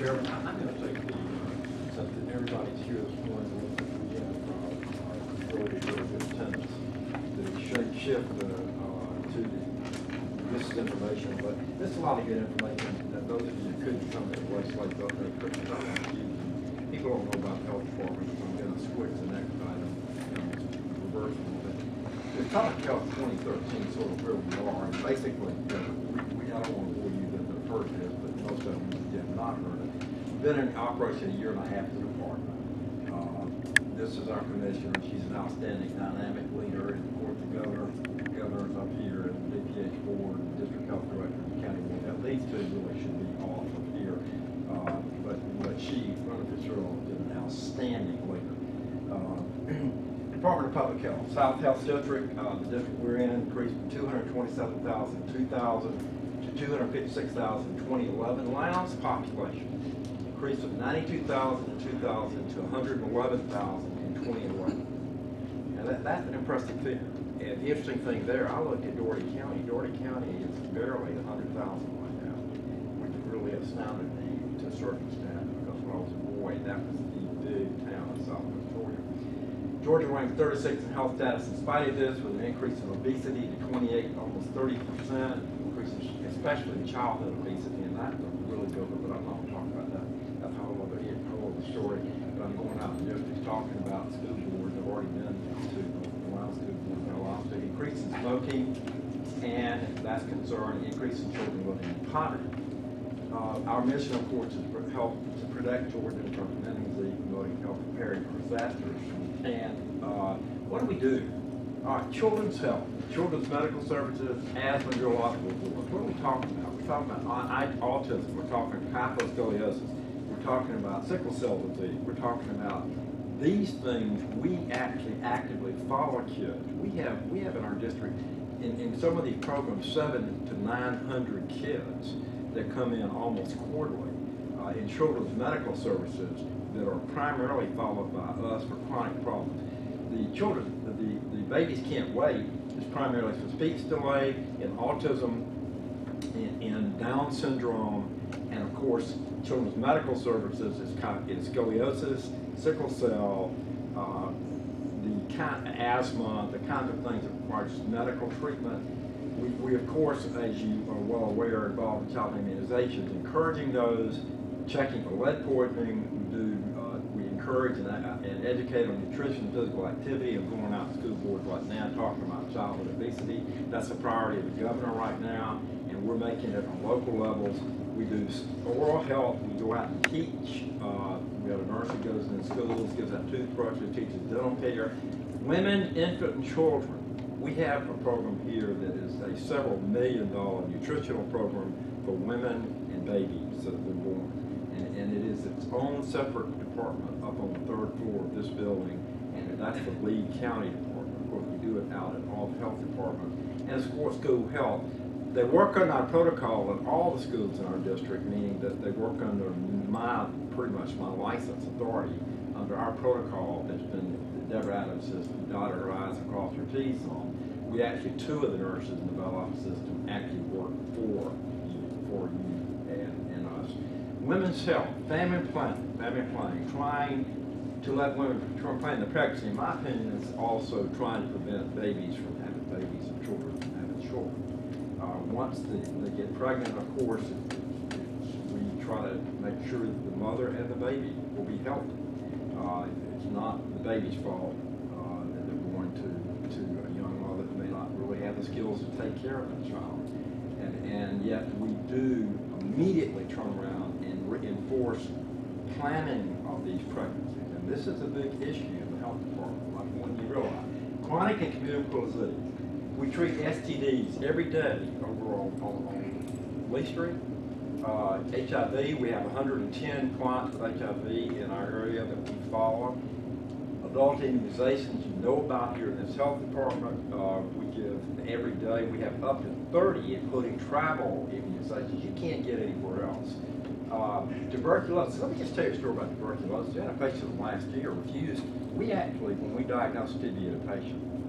Chairman, I'm going to take the, since everybody's here this morning, we have really, good attendance. The shi- shift uh, uh, to the, this is information, but this is a lot of good information that those of you who couldn't come to the legislative update, but I want to people don't know about health department, so I'm going to switch to the next item, you know, reverse a little bit. The Public Health 2013 sort of where we are, and basically, you know, we, we, I don't want to bore you that the first is, but most of them have not heard it. Been in operation a year and a half a department. Uh, This is our commissioner, she's an outstanding dynamic leader, and of course, the governor, governor's up here, and the DPH board, and district health director, and county board, that two really should be off of here. Uh, But, but she, Brenda Fitzgerald, is an outstanding leader. Uh, Department of Public Health, South Health District, uh, the district we're in increased from 227,000, 2,000 to 256,000, 2011. Lowndes population increased from 92,000 in 2000 to 111,000 in 2011. Now that, that's an impressive figure. And the interesting thing there, I looked at Dougherty County. Dougherty County is barely 100,000 right now, which really astounded me to a certain extent because when I was a boy, that was the big town of Southwest Georgia. Georgia ranked 36 in health status in spite of this, with an increase in obesity to 28, almost 30 percent, increase especially in childhood obesity, and that's a really good but I'm not gonna talk about that. That's a whole other, a whole other story. But I'm going out the districts talking about school boards. I've already been to the Wild School Board, in Alaska. Increase in smoking, and that's concerned, increase in children living in poverty. Uh, Our mission, of course, is to help to protect Georgia from preventing disease, promoting health, preparing for disasters. And uh, what do we do? All right, children's health, children's medical services, asthma, neurological disorders. What are we talking about? We're talking about autism, we're talking hyposcoliosis, talking about sickle cell disease, we're talking about these things, we actually actively follow kids. We have, we have in our district, in, in some of these programs, seven to nine hundred kids that come in almost quarterly uh, in children's medical services that are primarily followed by us for chronic problems. The children, the, the babies can't wait is primarily for speech delay and autism and, and Down syndrome, and of course, children's medical services is, is scoliosis, sickle cell, uh, the kind of asthma, the kinds of things that require medical treatment. We, we of course, as you are well aware, involved in child immunizations, encouraging those, checking for lead poisoning. We do, uh, we encourage and, uh, and educate on nutrition, physical activity, and going out to school boards right now talking about childhood obesity. That's a priority of the governor right now, and we're making it on local levels. We do oral health, we go out and teach. Uh, we have a nurse who goes in schools, gives out toothbrushes, teaches dental care. Women, infant, and children. We have a program here that is a several million dollar nutritional program for women and babies that been born. And, and it is its own separate department up on the third floor of this building, and that's the Lee County Department. Of course, we do it out at all the health departments. And of course, school health. They work under our protocol in all the schools in our district, meaning that they work under my, pretty much my license authority, under our protocol that's been, Deborah Adams has dotted her i's and crossed her t's on. We actually, two of the nurses in the Bell Office system actually work for you, for you and, and us. Women's health, family planning, family planning, trying to let women plan the pregnancy, in my opinion, is also trying to prevent babies from having babies and children from having children. Uh, once they, they get pregnant, of course, we try to make sure that the mother and the baby will be healthy. Uh, it's not the baby's fault uh, that they're born to, to a young mother who may not really have the skills to take care of that child. And, and yet we do immediately turn around and reinforce planning of these pregnancies. And this is a big issue in the health department, like when you realize. Chronic and communicable disease. We treat STDs every day over on, on, on Lee Street. Uh, HIV, we have 110 clients with HIV in our area that we follow. Adult immunizations, you know about here in this health department, uh, we give every day, we have up to 30, including travel immunizations you can't get anywhere else. Uh, tuberculosis, let me just tell you a story about tuberculosis. We had a patient last year refused. We actually, when we diagnose TB in a patient,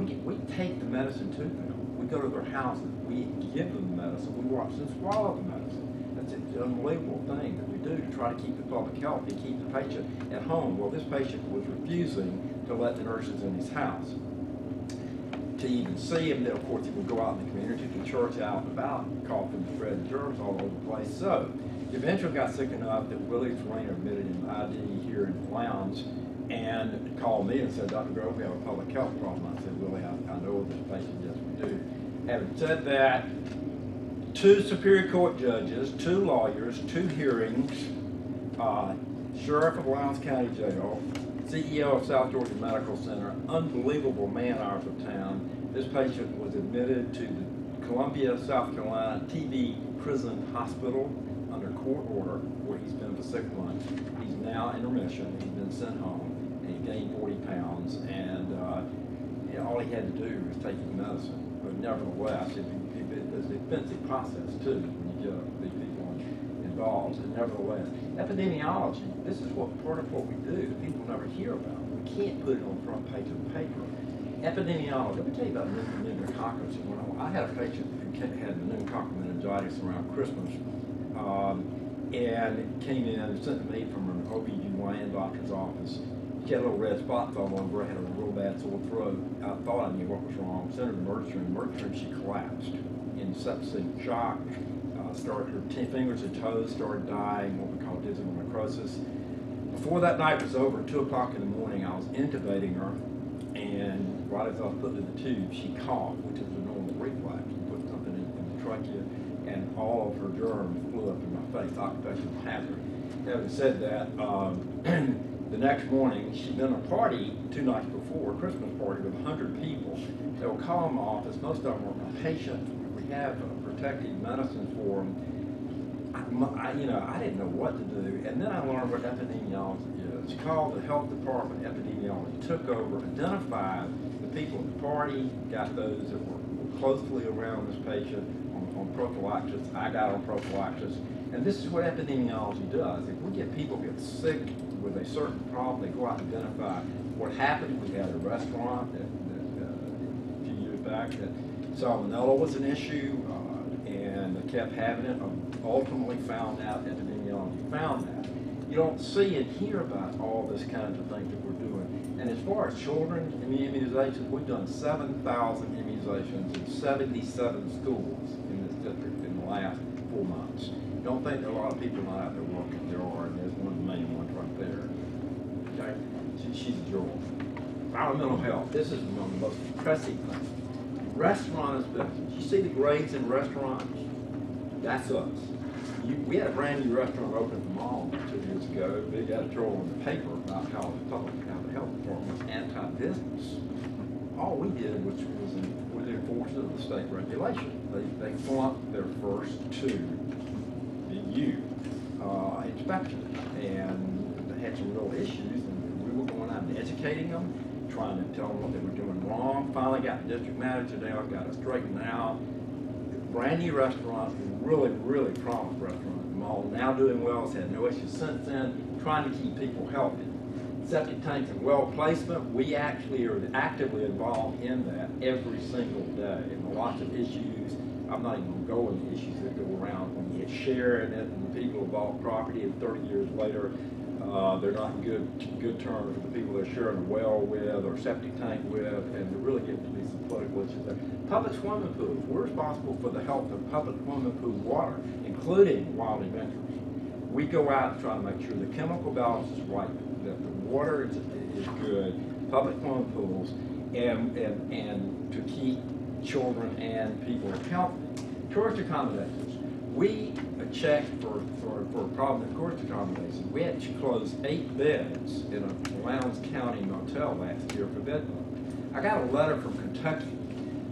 we, we take the medicine to them. We go to their houses, we give them the medicine, we watch them swallow the medicine. That's an unbelievable thing that we do to try to keep the public healthy, keep the patient at home. Well, this patient was refusing to let the nurses in his house to even see him. Then, of course, he would go out in the community to church out and about, coughing, spreading germs all over the place. So, eventually got sick enough that Willie Rayner admitted him ID here in the lounge and called me and said, Dr. Grove, we have a public health problem. I said, Willie, I, I know this patient. Yes, we do. Having said that, two Superior Court judges, two lawyers, two hearings, uh, Sheriff of Lowndes County Jail, CEO of South Georgia Medical Center, unbelievable man hours of town. This patient was admitted to the Columbia, South Carolina TB Prison Hospital court order where he's been for six months. He's now in remission. He's been sent home and he gained 40 pounds. And uh, all he had to do was take his medicine. But nevertheless, it, it, it's an expensive process too when you get these people involved. And nevertheless, epidemiology, this is what part of what we do that people never hear about. We can't put it on the front page of the paper. Epidemiology, let me tell you about. When I, I had a patient who had pneumococcal meningitis around Christmas um, and came in, and sent me from an OBGYN doctor's office. She had a little red spots all over had a real bad sore throat. I thought I knew what was wrong. Sent her to emergency room. Emergency room, she collapsed in septic shock. Uh, started her t- fingers and toes started dying, what we call digital necrosis. Before that night was over, two o'clock in the morning, I was intubating her, and right as I was putting in the tube, she coughed, which is a normal reflex. You put something in, in the trachea, and all of her germs flew up in my face, occupational hazard. Having said that, um, the next morning, she'd been a party two nights before, a Christmas party with 100 people. They were calling my office, most of them were my patients. We have protective medicine for them. I, you know, I didn't know what to do, and then I learned what epidemiology is. Called the health department epidemiology. Took over, identified the people at the party, got those that were closely around this patient on, prophylaxis. I got on prophylaxis, and this is what epidemiology does. If we get people get sick with a certain problem, they go out and identify what happened. We had a restaurant that, that uh, a few years back that salmonella was an issue, uh, and they kept having it. Um, Ultimately found out, epidemiology found that. You don't see and hear about all this kinds of things that we're doing. And as far as children immunizations, we've done 7,000 immunizations in 77 schools in this district in the last four months. Don't think there are a lot of people not out there working. There are, and there's one of the main ones right there. Okay? She, she's a jewel. Environmental health. This is one of the most depressing things. Restaurant is business. You see the grades in restaurants? That's us. You, we had a brand new restaurant open at the mall two years ago, big editorial in the paper about how the public, how the health department was anti-business. All we did, which was, in- was enforced of the state regulation. They, they flunked their first two EU uh, inspection, and they had some real issues, and we were going out and educating them, trying to tell them what they were doing wrong. Finally got the district manager down, got it straightened out. Brand new restaurant, really, really prominent restaurant at the mall, now doing well, has had no issues since then, trying to keep people healthy. Septic tanks and well placement, we actually are actively involved in that every single day, and lots of issues. I'm not even gonna go into issues that go around when you get sharing it, and the people who bought property, and thirty years later, uh, they're not good, good terms with the people they're sharing a well with, or septic tank with, and there really getting to be some political issues there. Public swimming pools, we're responsible for the health of public swimming pool water, including Wild Adventures. We go out and try to make sure the chemical balance is right, water is, is good, public swimming pools, and, and, and to keep children and people healthy. Tourist accommodations, we checked for, for, for a problem in tourist accommodations. We had to close eight beds in a Lowndes County motel last year for bed bugs. I got a letter from Kentucky,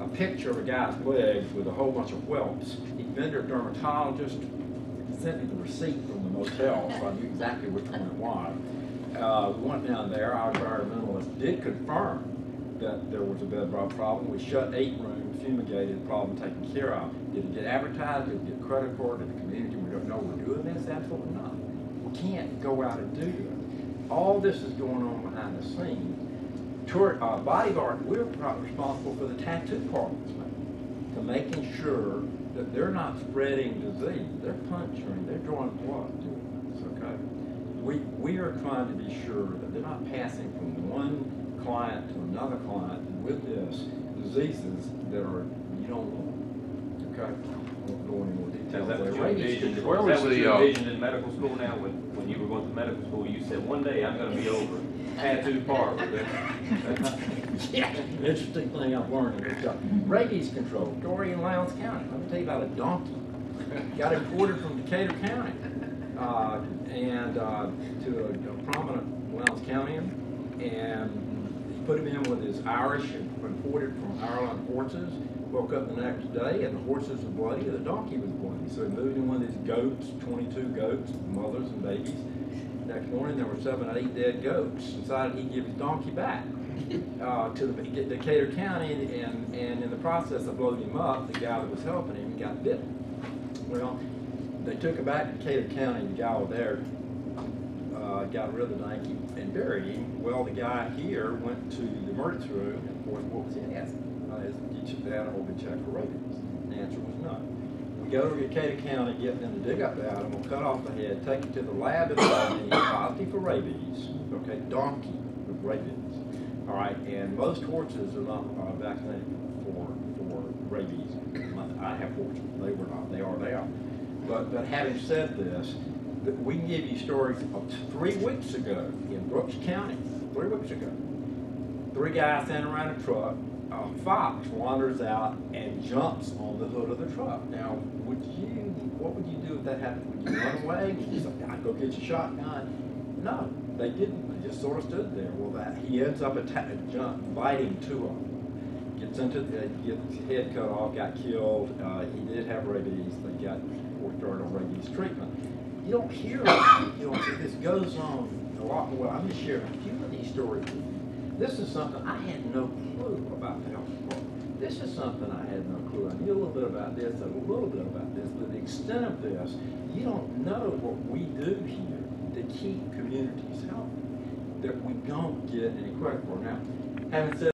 a picture of a guy's legs with a whole bunch of whelps. He'd been to a dermatologist, he sent me the receipt from the motel, so I knew exactly which one it was. Uh, we went down there, our environmentalist did confirm that there was a bed bug problem. We shut eight rooms, fumigated, problem taken care of. Did it get advertised? Did it get credit for it in the community? We don't know we're doing this? Absolutely not. We can't go out and do it. All this is going on behind the scenes. Tour, uh, bodyguard, we're responsible for the tattoo parlors, to making sure that they're not spreading disease. They're puncturing, they're drawing blood? We we are trying to be sure that they're not passing from one client to another client with this diseases that are, you don't want. Okay? I won't go into more Is details. that what you Rabies envisioned, is Where that was what the, you uh, envisioned in medical school now, when, when you were going to medical school, you said, one day I'm gonna be over tattoo parlor. Yeah, interesting thing I've learned is uh, rabies control, Dorian Lowndes County. Let me tell you about a donkey. Got imported from Decatur County, uh, and, uh, to a a prominent Wells County, and he put him in with his Irish and imported from Ireland horses. Woke up the next day and the horses were bloody, and the donkey was bloody. So he moved in one of these goats, twenty-two goats, mothers and babies. Next morning, there were seven, or eight dead goats. Decided he'd give his donkey back uh, to the Decatur County, and, and in the process of loading him up, the guy that was helping him got bit. Well, they took him back to Decatur County, the guy was there, uh, got rid of the donkey and buried him. Well, the guy here went to the emergency room, and course, what was he asking? Uh, is, did the animal be checked for rabies? The answer was no. We go over to Decatur County, get them to dig up the animal, cut off the head, take it to the lab in Albany, positive for rabies, okay, donkey with rabies. All right, and most horses are not uh, vaccinated for, for rabies. I have horses, they were not, they are now. But, but having said this, we give you stories of three weeks ago in Brooks County, three weeks ago. Three guys standing around a truck, a fox wanders out and jumps on the hood of the truck. Now, would you, what would you do if that happened? Would you run away? Would you say, I'd go get your shotgun? No, they didn't. They just sort of stood there. Well, that, he ends up attacking, jump, biting two of them. Gets into, the gets his head cut off, got killed. Uh, he did have rabies. They got, started on rabies treatment. You don't hear, you know, this goes on a lot more. I'm just sharing a few of these stories with you. This is something I had no clue about the health department. This is something I had no clue. I knew a little bit about this, a little bit about this, but the extent of this, you don't know what we do here to keep communities healthy, that we don't get any credit for. Now, having said